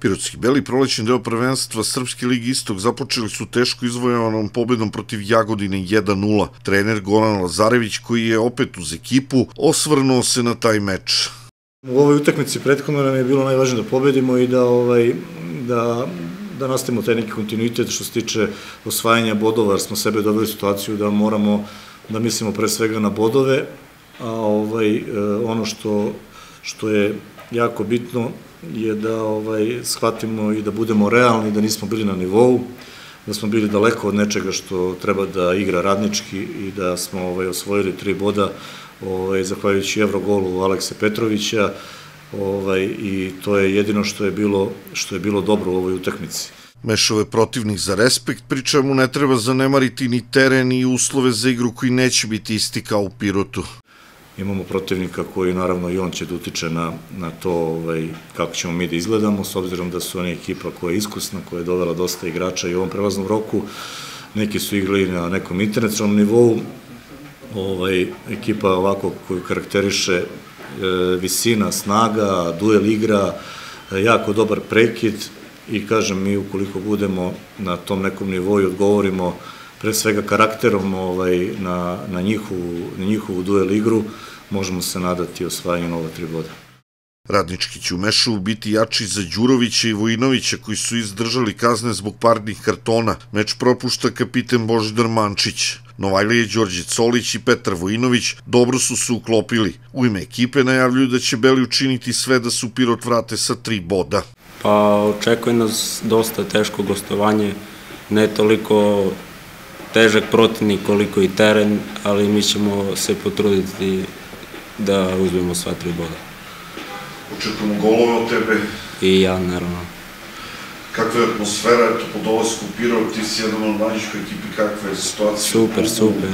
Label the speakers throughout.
Speaker 1: Pirotski beli prolećni deo prvenstva Srpske ligi Istok započeli su teško izvojevanom pobedom protiv Jagodine 1-0. Trener Goran Lazarević koji je opet uz ekipu osvrnuo se na taj meč.
Speaker 2: U ovoj utakmici prethodno nam je bilo najvažnije da pobedimo i da ovaj da da nastavimo taj neki kontinuitet što se tiče osvajanja bodova, jer smo sebe dobili situaciju da moramo da mislimo pre svega na bodove, a ovaj, e, ono što, što je jako bitno je da ovaj, shvatimo i da budemo realni, da nismo bili na nivou, da smo bili daleko od nečega što treba da igra radnički i da smo ovaj, osvojili tri boda ovaj, zahvaljujući Evrogolu Alekse Petrovića ovaj, i to je jedino što je bilo, što je bilo dobro u ovoj utakmici.
Speaker 1: Mešove protivnik za respekt, pri čemu ne treba zanemariti ni teren i uslove za igru koji neće biti isti kao u Pirotu.
Speaker 2: Imamo protivnika koji naravno i on će da utiče na, na to ovaj, kako ćemo mi da izgledamo, s obzirom da su oni ekipa koja je iskusna, koja je dovela dosta igrača i u ovom prelaznom roku. Neki su igrali na nekom internacionalnom nivou, ovaj, ekipa ovako koju karakteriše e, visina, snaga, duel igra, e, jako dobar prekid i kažem mi ukoliko budemo na tom nekom nivou i odgovorimo pre svega karakterom ovaj, na, na, njihovu, na njihovu duel igru, možemo se nadati osvajanju nova tri boda.
Speaker 1: Radnički će u Mešovu biti jači za Đurovića i Vojinovića koji su izdržali kazne zbog parnih kartona. Meč propušta kapiten Božidar Mančić. Novajlije Đorđe Colić i Petar Vojinović dobro su se uklopili. U ime ekipe najavljuju da će Beli učiniti sve da su Pirot vrate sa tri boda.
Speaker 3: Pa očekuje nas dosta teško gostovanje, ne toliko težak protivnik koliko i teren, ali mi ćemo se potruditi da uzmemo sva tri boda.
Speaker 1: Očekujemo golove od tebe.
Speaker 3: I ja, naravno.
Speaker 1: Kakva je atmosfera, eto, po dolasku u Pirot, ti si jedan od mlađih ekipi, kakva je situacija?
Speaker 3: Super, super.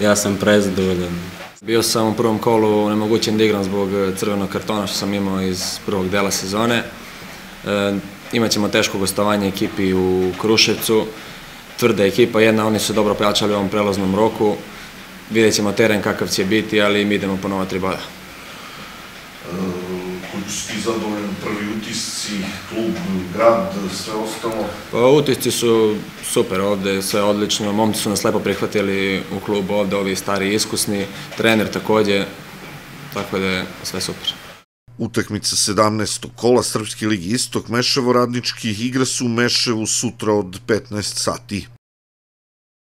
Speaker 3: Ja sam prezadovoljan.
Speaker 4: Bio sam u prvom kolu nemogućen da igram zbog crvenog kartona što sam imao iz prvog dela sezone. E, imaćemo teško gostovanje ekipi u Kruševcu. Tvrda ekipa, jedna, oni su dobro pojačali u ovom prelaznom roku. Vidjet ćemo teren kakav će biti, ali mi idemo po nova tri boda.
Speaker 1: E, koliko su ti zadovoljni prvi utisci, klub, grad, sve ostalo?
Speaker 4: Pa utisci su super ovde, sve odlično. Momci su nas lepo prihvatili u klubu ovde, ovi stari iskusni. Trener takođe, tako da je sve super.
Speaker 1: Utakmica 17. kola Srpske ligi Istok Meševo radnički igra su u Meševu sutra od 15 sati.